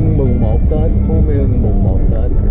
mùng 1 Tết Phú Miên mùng 1 Tết.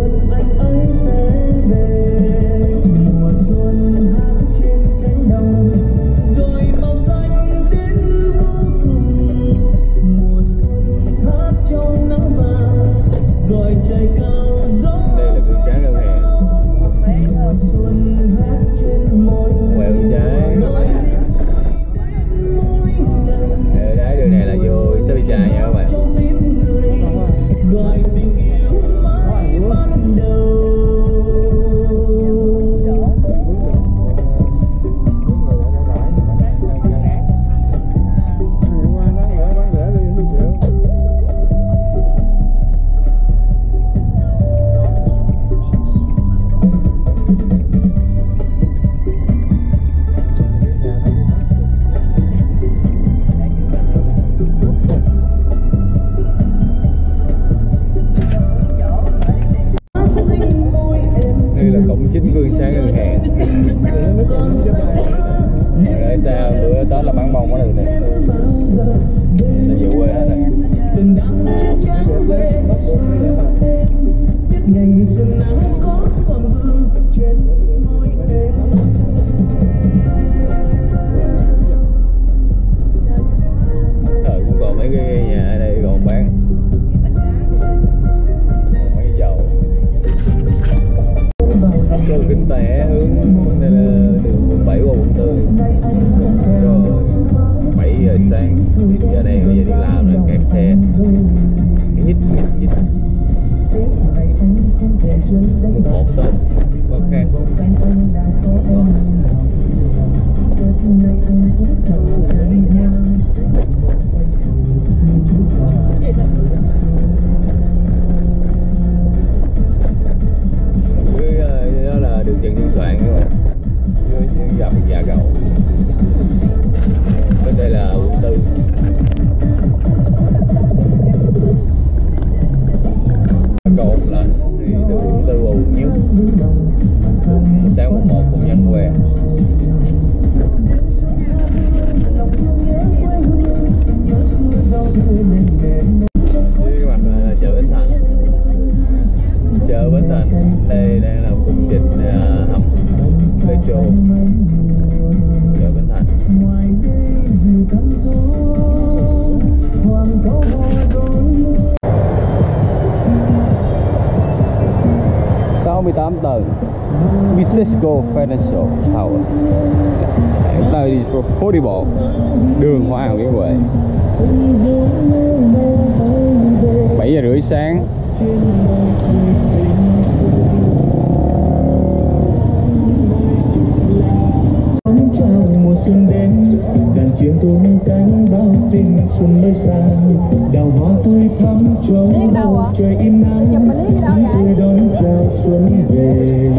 Thank you. Sơn đây đang là công trình uh, hầm metro chợ dạ, Bến Thành. sáu mươi tám tầng Vitesco Financial Tower. Đây là đi phố đi bộ Đường Hoa Hào Nguyễn Huệ. 7 giờ rưỡi sáng. chiều tuôn cánh bao tình xuân mới sang đào hoa tươi thắm trong bầu trời im nắng. Chúng tôi đón chào xuân về.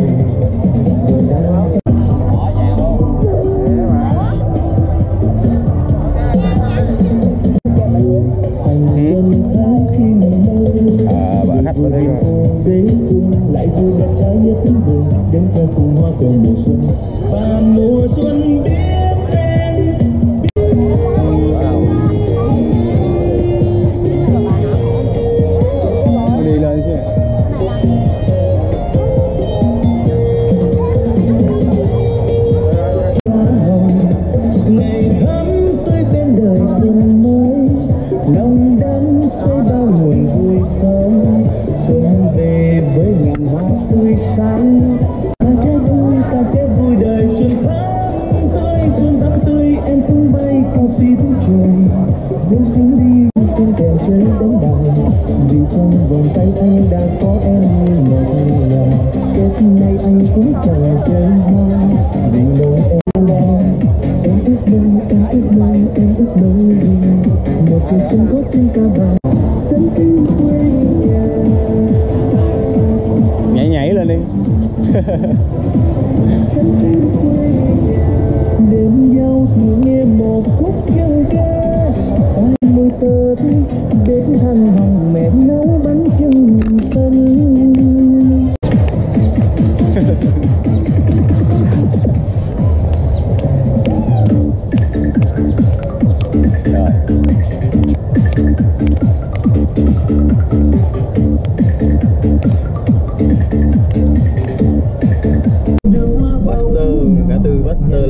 Lại vui đẹp trái nhất buồn. Đến ca cùng hoa cùng mùa xuân. Và mùa xuân biết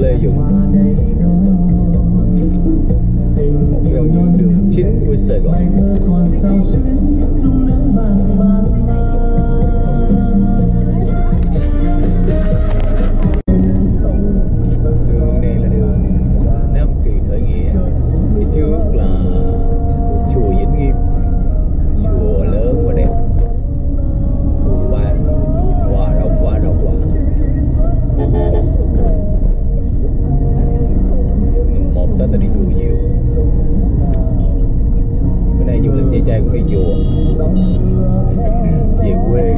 Lê Dũng. Một trong đường chính của Sài Gòn. trai của đi chùa. Về quê.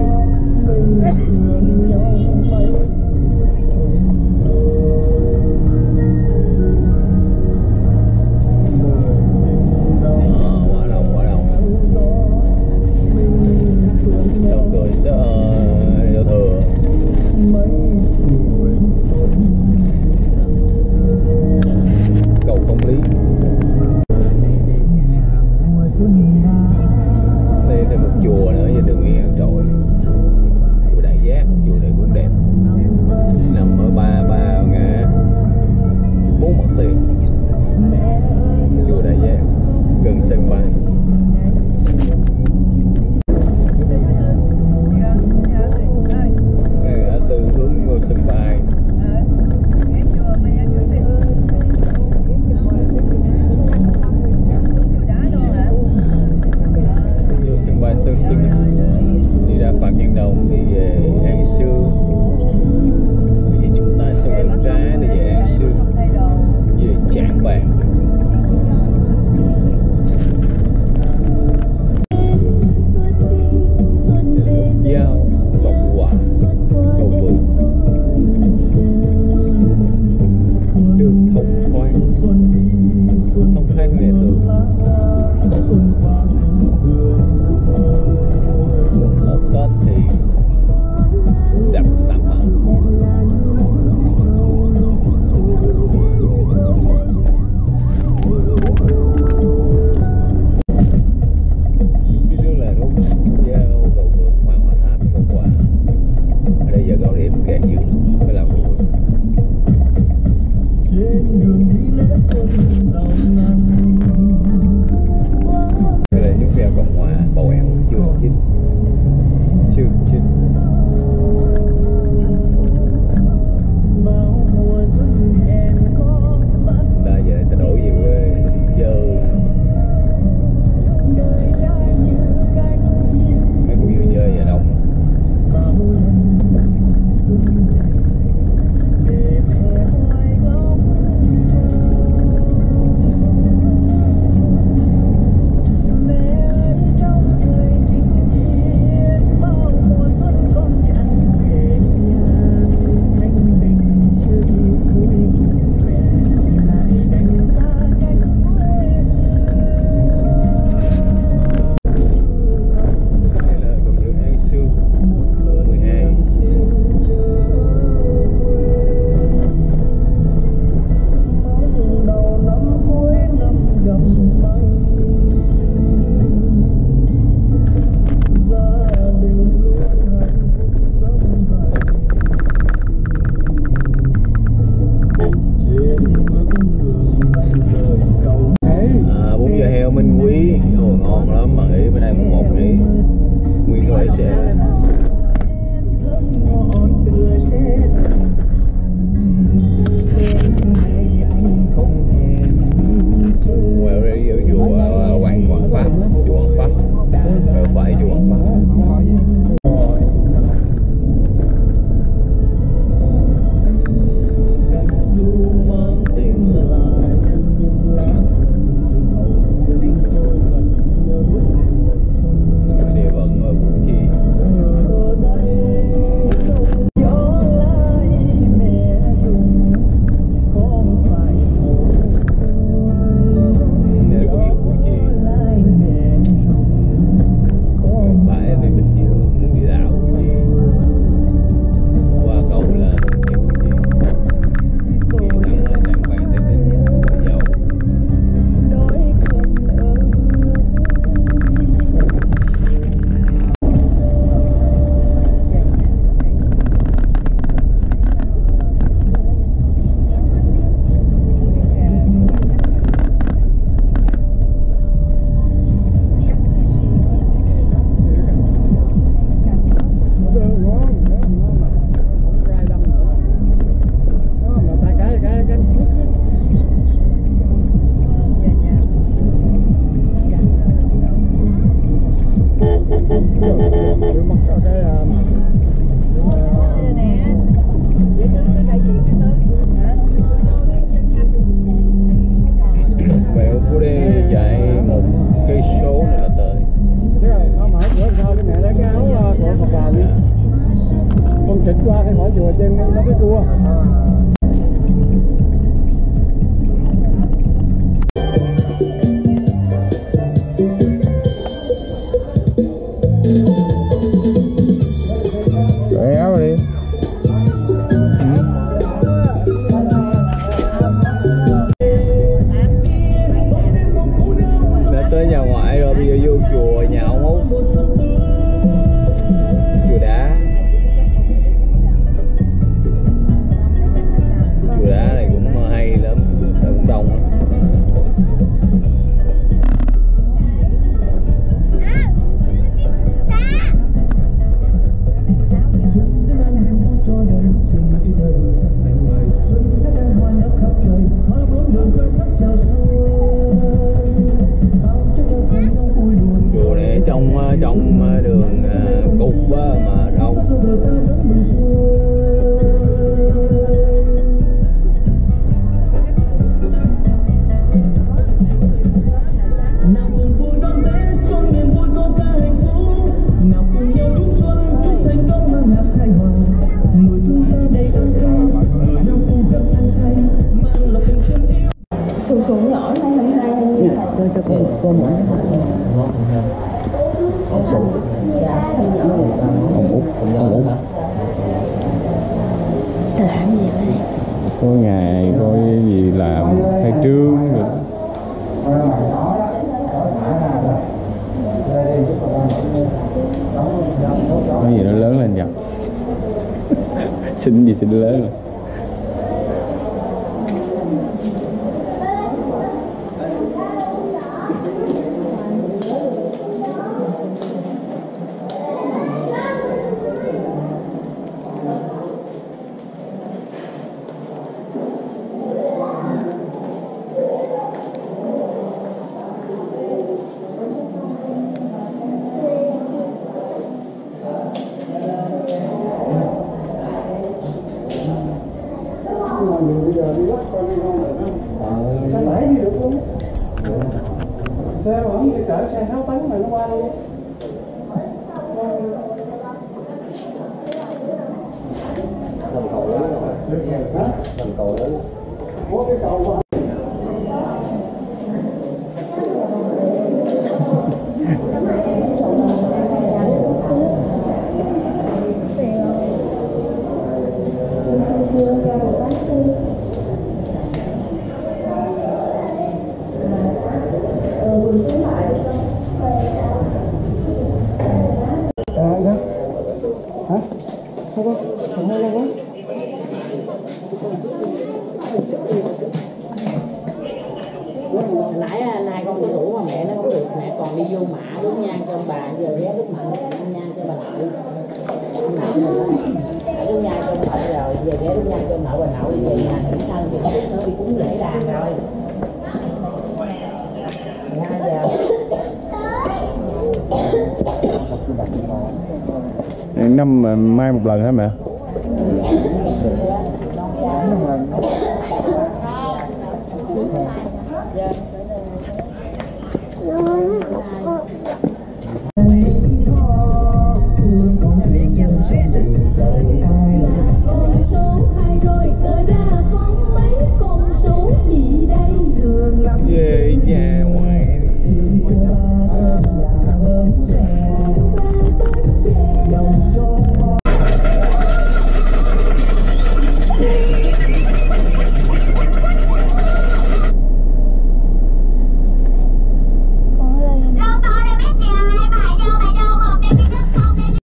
Thank you. Sedih sedih lah. ông bà giờ ghé lúc mạnh ăn nha cho bà nội ông nội rồi đó nha cho bà nội rồi giờ ghé lúc nha cho nội bà nội đi về nhà nghỉ thân thì chút nữa đi cúng lễ đàn rồi nha giờ năm mai một lần hả mẹ